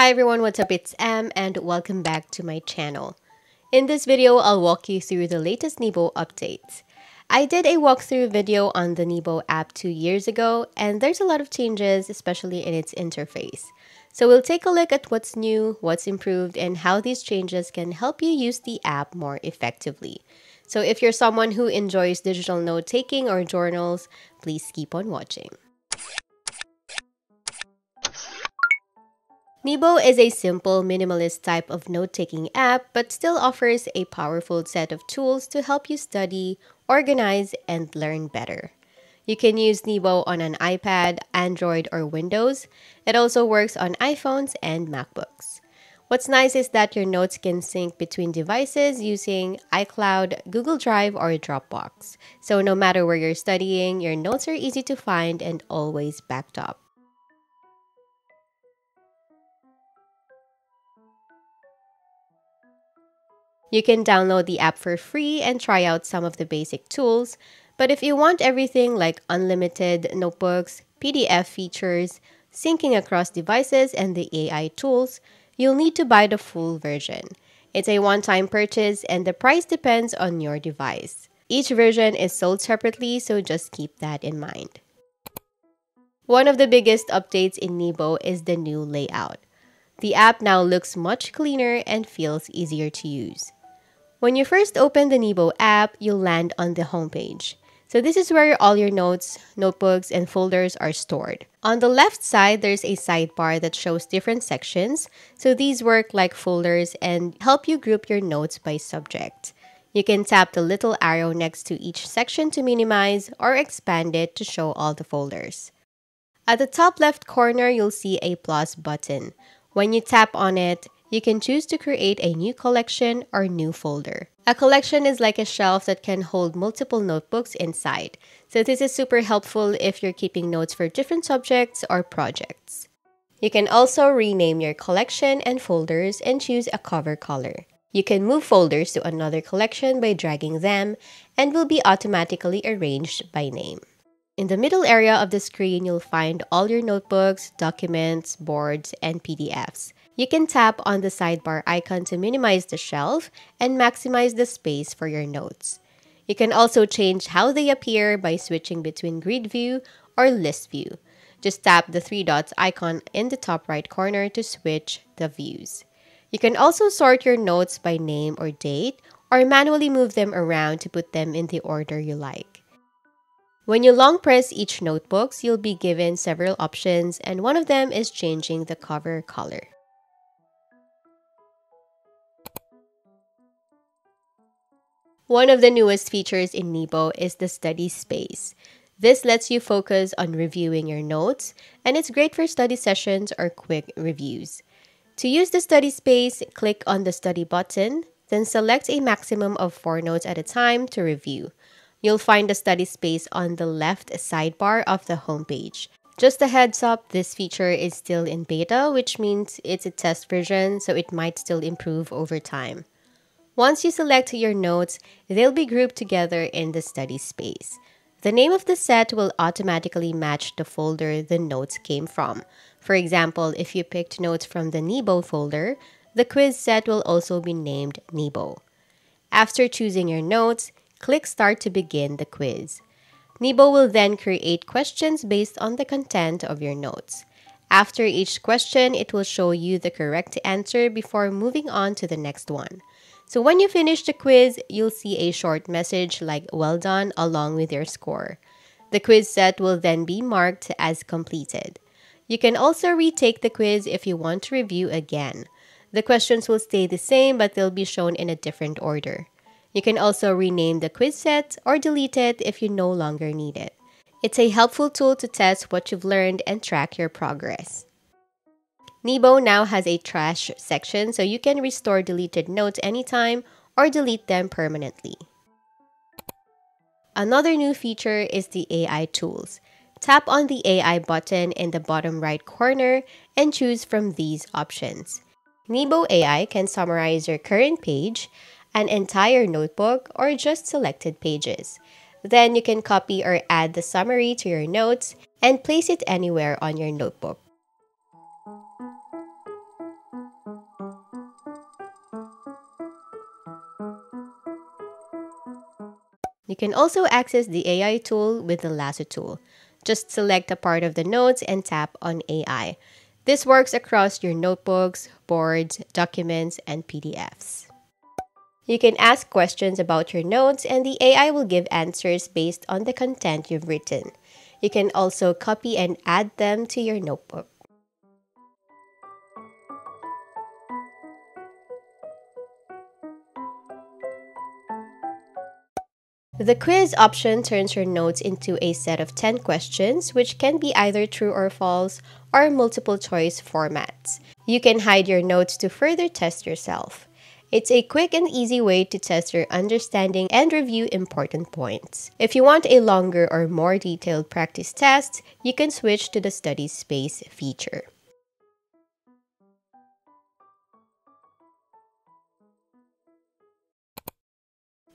Hi everyone, what's up? It's Em and welcome back to my channel. In this video, I'll walk you through the latest Nebo updates. I did a walkthrough video on the Nebo app two years ago, and there's a lot of changes, especially in its interface. So we'll take a look at what's new, what's improved, and how these changes can help you use the app more effectively. So if you're someone who enjoys digital note-taking or journals, please keep on watching. Nebo is a simple, minimalist type of note-taking app but still offers a powerful set of tools to help you study, organize, and learn better. You can use Nebo on an iPad, Android, or Windows. It also works on iPhones and MacBooks. What's nice is that your notes can sync between devices using iCloud, Google Drive, or Dropbox. So no matter where you're studying, your notes are easy to find and always backed up. You can download the app for free and try out some of the basic tools, but if you want everything like unlimited notebooks, PDF features, syncing across devices, and the AI tools, you'll need to buy the full version. It's a one time purchase and the price depends on your device. Each version is sold separately, so just keep that in mind. One of the biggest updates in Nebo is the new layout. The app now looks much cleaner and feels easier to use. When you first open the Nebo app, you'll land on the homepage. So this is where all your notes, notebooks, and folders are stored. On the left side, there's a sidebar that shows different sections. So these work like folders and help you group your notes by subject. You can tap the little arrow next to each section to minimize or expand it to show all the folders. At the top left corner, you'll see a plus button. When you tap on it, you can choose to create a new collection or new folder. A collection is like a shelf that can hold multiple notebooks inside. So this is super helpful if you're keeping notes for different subjects or projects. You can also rename your collection and folders and choose a cover color. You can move folders to another collection by dragging them and will be automatically arranged by name. In the middle area of the screen, you'll find all your notebooks, documents, boards, and PDFs. You can tap on the sidebar icon to minimize the shelf and maximize the space for your notes. You can also change how they appear by switching between grid view or list view. Just tap the three dots icon in the top right corner to switch the views. You can also sort your notes by name or date or manually move them around to put them in the order you like. When you long press each notebooks, you'll be given several options and one of them is changing the cover color. One of the newest features in Nebo is the study space. This lets you focus on reviewing your notes, and it's great for study sessions or quick reviews. To use the study space, click on the study button, then select a maximum of four notes at a time to review. You'll find the study space on the left sidebar of the homepage. Just a heads up, this feature is still in beta, which means it's a test version, so it might still improve over time. Once you select your notes, they'll be grouped together in the study space. The name of the set will automatically match the folder the notes came from. For example, if you picked notes from the Nebo folder, the quiz set will also be named Nebo. After choosing your notes, click Start to begin the quiz. Nebo will then create questions based on the content of your notes. After each question, it will show you the correct answer before moving on to the next one. So when you finish the quiz, you'll see a short message like well done along with your score. The quiz set will then be marked as completed. You can also retake the quiz if you want to review again. The questions will stay the same but they'll be shown in a different order. You can also rename the quiz set or delete it if you no longer need it. It's a helpful tool to test what you've learned and track your progress. Nebo now has a trash section so you can restore deleted notes anytime or delete them permanently. Another new feature is the AI tools. Tap on the AI button in the bottom right corner and choose from these options. Nebo AI can summarize your current page, an entire notebook, or just selected pages. Then you can copy or add the summary to your notes and place it anywhere on your notebook. Can also access the AI tool with the lasso tool. Just select a part of the notes and tap on AI. This works across your notebooks, boards, documents, and PDFs. You can ask questions about your notes and the AI will give answers based on the content you've written. You can also copy and add them to your notebook. The quiz option turns your notes into a set of 10 questions, which can be either true or false or multiple choice formats. You can hide your notes to further test yourself. It's a quick and easy way to test your understanding and review important points. If you want a longer or more detailed practice test, you can switch to the study space feature.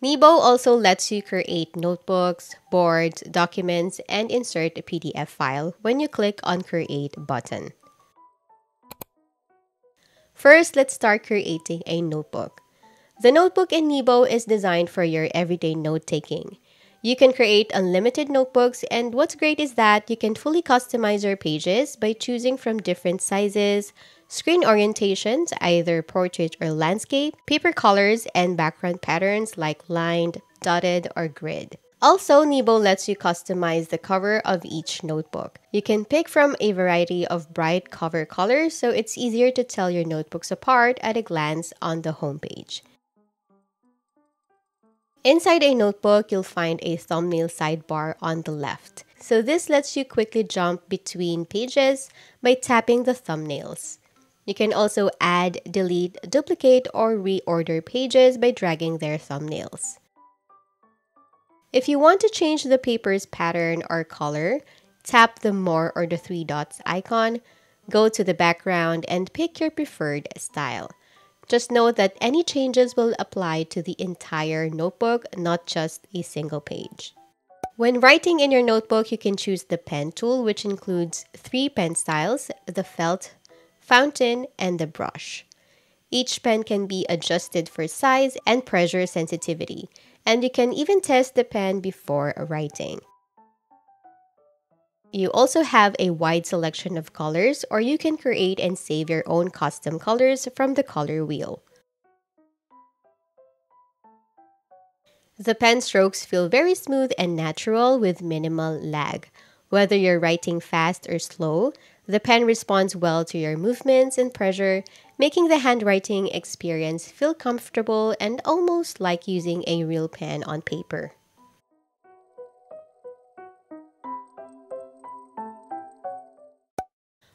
Nebo also lets you create notebooks, boards, documents, and insert a PDF file when you click on Create button. First, let's start creating a notebook. The notebook in Nebo is designed for your everyday note-taking. You can create unlimited notebooks and what's great is that you can fully customize your pages by choosing from different sizes, Screen orientations, either portrait or landscape, paper colors, and background patterns like lined, dotted, or grid. Also, Nebo lets you customize the cover of each notebook. You can pick from a variety of bright cover colors, so it's easier to tell your notebooks apart at a glance on the homepage. Inside a notebook, you'll find a thumbnail sidebar on the left. So this lets you quickly jump between pages by tapping the thumbnails. You can also add, delete, duplicate, or reorder pages by dragging their thumbnails. If you want to change the paper's pattern or color, tap the more or the three dots icon, go to the background, and pick your preferred style. Just note that any changes will apply to the entire notebook, not just a single page. When writing in your notebook, you can choose the pen tool, which includes three pen styles, the felt, fountain, and the brush. Each pen can be adjusted for size and pressure sensitivity, and you can even test the pen before writing. You also have a wide selection of colors, or you can create and save your own custom colors from the color wheel. The pen strokes feel very smooth and natural with minimal lag. Whether you're writing fast or slow, the pen responds well to your movements and pressure, making the handwriting experience feel comfortable and almost like using a real pen on paper.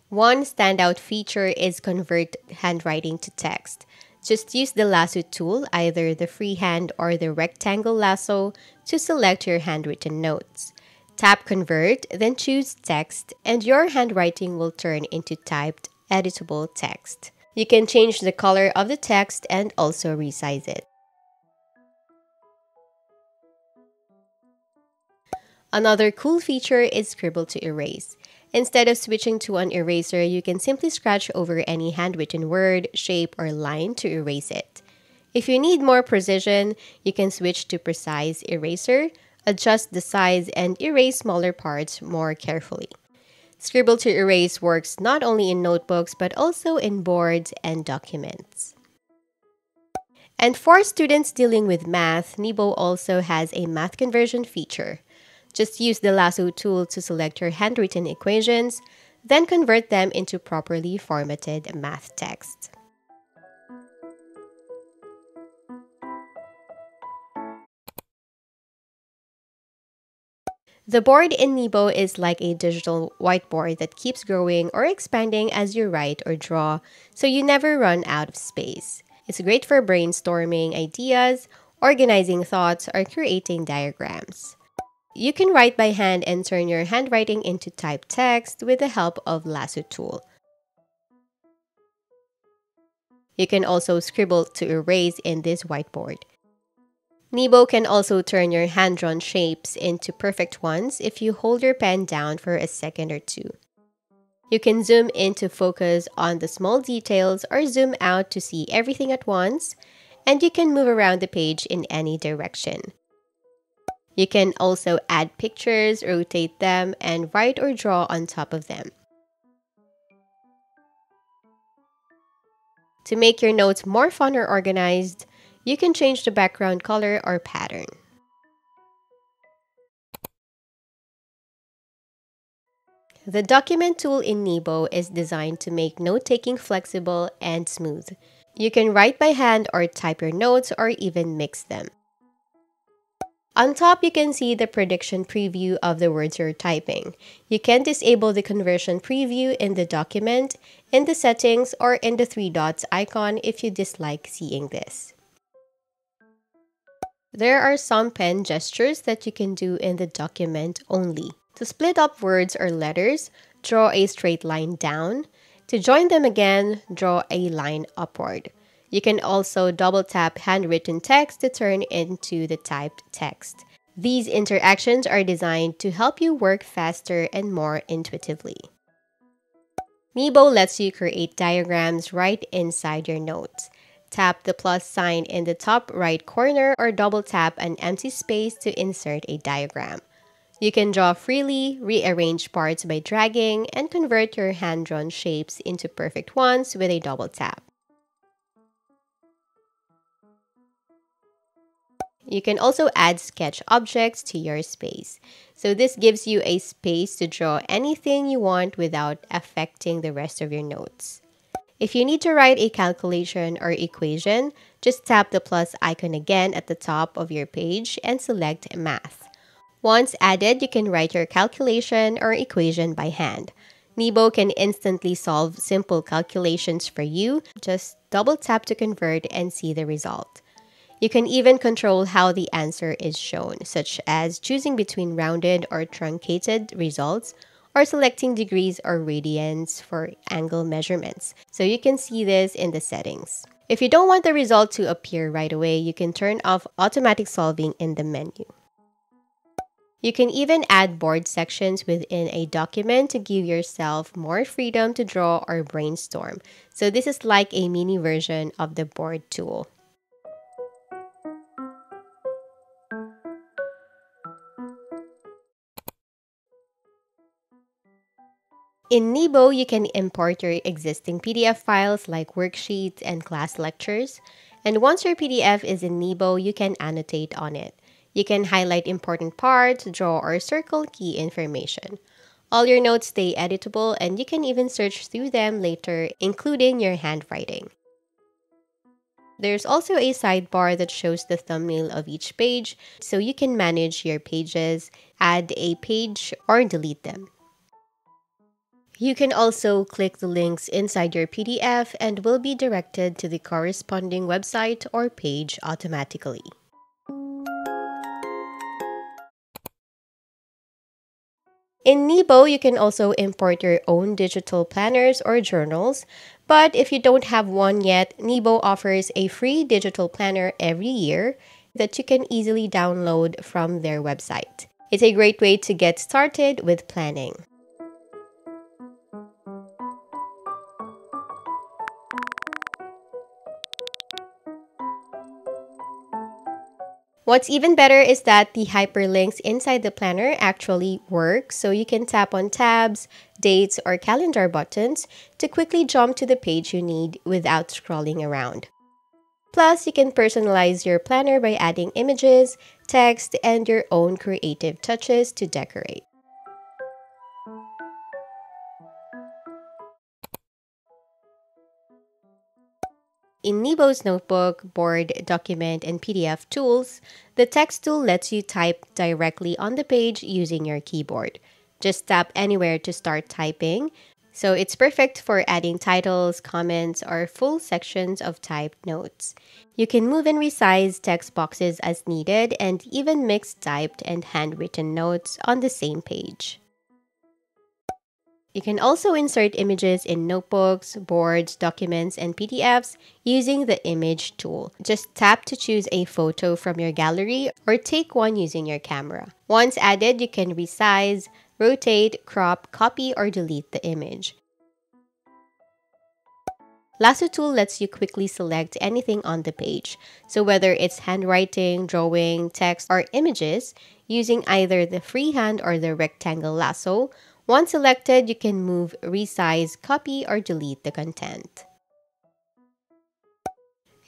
One standout feature is convert handwriting to text. Just use the lasso tool, either the freehand or the rectangle lasso, to select your handwritten notes. Tap Convert, then choose Text, and your handwriting will turn into typed, editable text. You can change the color of the text and also resize it. Another cool feature is Scribble to Erase. Instead of switching to an eraser, you can simply scratch over any handwritten word, shape, or line to erase it. If you need more precision, you can switch to Precise Eraser, adjust the size, and erase smaller parts more carefully. Scribble to Erase works not only in notebooks but also in boards and documents. And for students dealing with math, Nebo also has a math conversion feature. Just use the lasso tool to select your handwritten equations, then convert them into properly formatted math text. The board in Nebo is like a digital whiteboard that keeps growing or expanding as you write or draw, so you never run out of space. It's great for brainstorming ideas, organizing thoughts, or creating diagrams. You can write by hand and turn your handwriting into typed text with the help of Lasso tool. You can also scribble to erase in this whiteboard. Nebo can also turn your hand-drawn shapes into perfect ones if you hold your pen down for a second or two. You can zoom in to focus on the small details or zoom out to see everything at once, and you can move around the page in any direction. You can also add pictures, rotate them, and write or draw on top of them. To make your notes more fun or organized, you can change the background color or pattern. The document tool in Nebo is designed to make note-taking flexible and smooth. You can write by hand or type your notes or even mix them. On top, you can see the prediction preview of the words you're typing. You can disable the conversion preview in the document, in the settings, or in the three dots icon if you dislike seeing this. There are some pen gestures that you can do in the document only. To split up words or letters, draw a straight line down. To join them again, draw a line upward. You can also double tap handwritten text to turn into the typed text. These interactions are designed to help you work faster and more intuitively. Nebo lets you create diagrams right inside your notes. Tap the plus sign in the top right corner or double tap an empty space to insert a diagram. You can draw freely, rearrange parts by dragging, and convert your hand-drawn shapes into perfect ones with a double tap. You can also add sketch objects to your space. So this gives you a space to draw anything you want without affecting the rest of your notes. If you need to write a calculation or equation, just tap the plus icon again at the top of your page and select Math. Once added, you can write your calculation or equation by hand. Nebo can instantly solve simple calculations for you. Just double tap to convert and see the result. You can even control how the answer is shown, such as choosing between rounded or truncated results or selecting degrees or radians for angle measurements. So you can see this in the settings. If you don't want the result to appear right away, you can turn off automatic solving in the menu. You can even add board sections within a document to give yourself more freedom to draw or brainstorm. So this is like a mini version of the board tool. In Nebo, you can import your existing PDF files like worksheets and class lectures. And once your PDF is in Nebo, you can annotate on it. You can highlight important parts, draw or circle key information. All your notes stay editable and you can even search through them later, including your handwriting. There's also a sidebar that shows the thumbnail of each page, so you can manage your pages, add a page, or delete them. You can also click the links inside your PDF and will be directed to the corresponding website or page automatically. In Nebo, you can also import your own digital planners or journals, but if you don't have one yet, Nebo offers a free digital planner every year that you can easily download from their website. It's a great way to get started with planning. What's even better is that the hyperlinks inside the planner actually work, so you can tap on tabs, dates, or calendar buttons to quickly jump to the page you need without scrolling around. Plus, you can personalize your planner by adding images, text, and your own creative touches to decorate. In Nebo's notebook, board, document, and PDF tools, the text tool lets you type directly on the page using your keyboard. Just tap anywhere to start typing. So it's perfect for adding titles, comments, or full sections of typed notes. You can move and resize text boxes as needed and even mix typed and handwritten notes on the same page. You can also insert images in notebooks, boards, documents, and PDFs using the image tool. Just tap to choose a photo from your gallery or take one using your camera. Once added, you can resize, rotate, crop, copy, or delete the image. Lasso tool lets you quickly select anything on the page. So whether it's handwriting, drawing, text, or images, using either the freehand or the rectangle lasso. Once selected, you can move, resize, copy, or delete the content.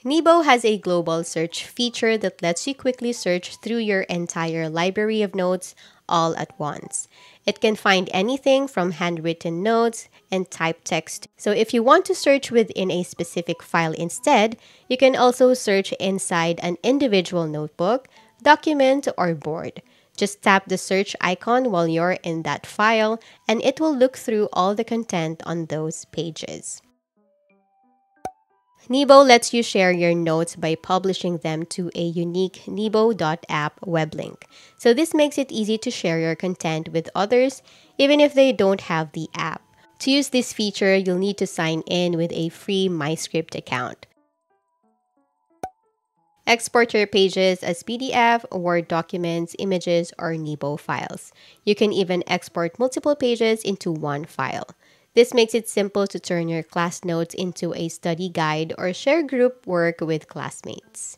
Nebo has a global search feature that lets you quickly search through your entire library of notes all at once. It can find anything from handwritten notes and typed text. So if you want to search within a specific file instead, you can also search inside an individual notebook, document, or board. Just tap the search icon while you're in that file, and it will look through all the content on those pages. Nebo lets you share your notes by publishing them to a unique nebo.app web link. So this makes it easy to share your content with others even if they don't have the app. To use this feature, you'll need to sign in with a free MyScript account. Export your pages as PDF, Word documents, images, or Nebo files. You can even export multiple pages into one file. This makes it simple to turn your class notes into a study guide or share group work with classmates.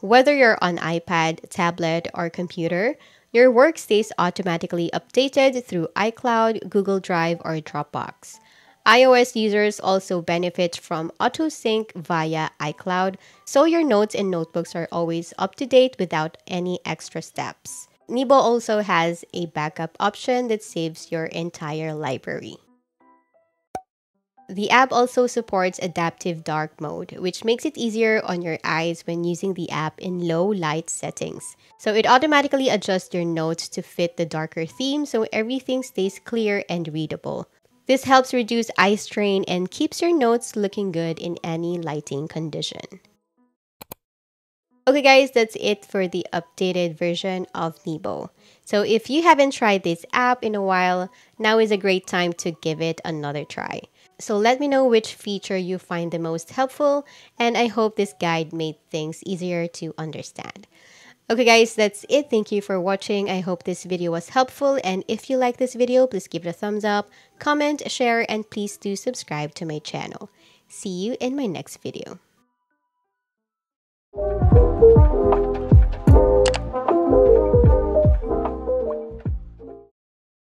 Whether you're on iPad, tablet, or computer, your work stays automatically updated through iCloud, Google Drive, or Dropbox. iOS users also benefit from AutoSync via iCloud, so your notes and notebooks are always up to date without any extra steps. Nebo also has a backup option that saves your entire library. The app also supports adaptive dark mode, which makes it easier on your eyes when using the app in low light settings. So it automatically adjusts your notes to fit the darker theme so everything stays clear and readable. This helps reduce eye strain and keeps your notes looking good in any lighting condition. Okay guys, that's it for the updated version of Nebo. So if you haven't tried this app in a while, now is a great time to give it another try. So let me know which feature you find the most helpful and I hope this guide made things easier to understand. Okay guys, that's it. Thank you for watching. I hope this video was helpful and if you like this video, please give it a thumbs up, comment, share, and please do subscribe to my channel. See you in my next video.